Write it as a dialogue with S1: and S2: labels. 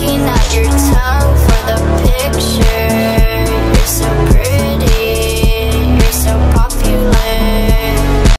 S1: looking at your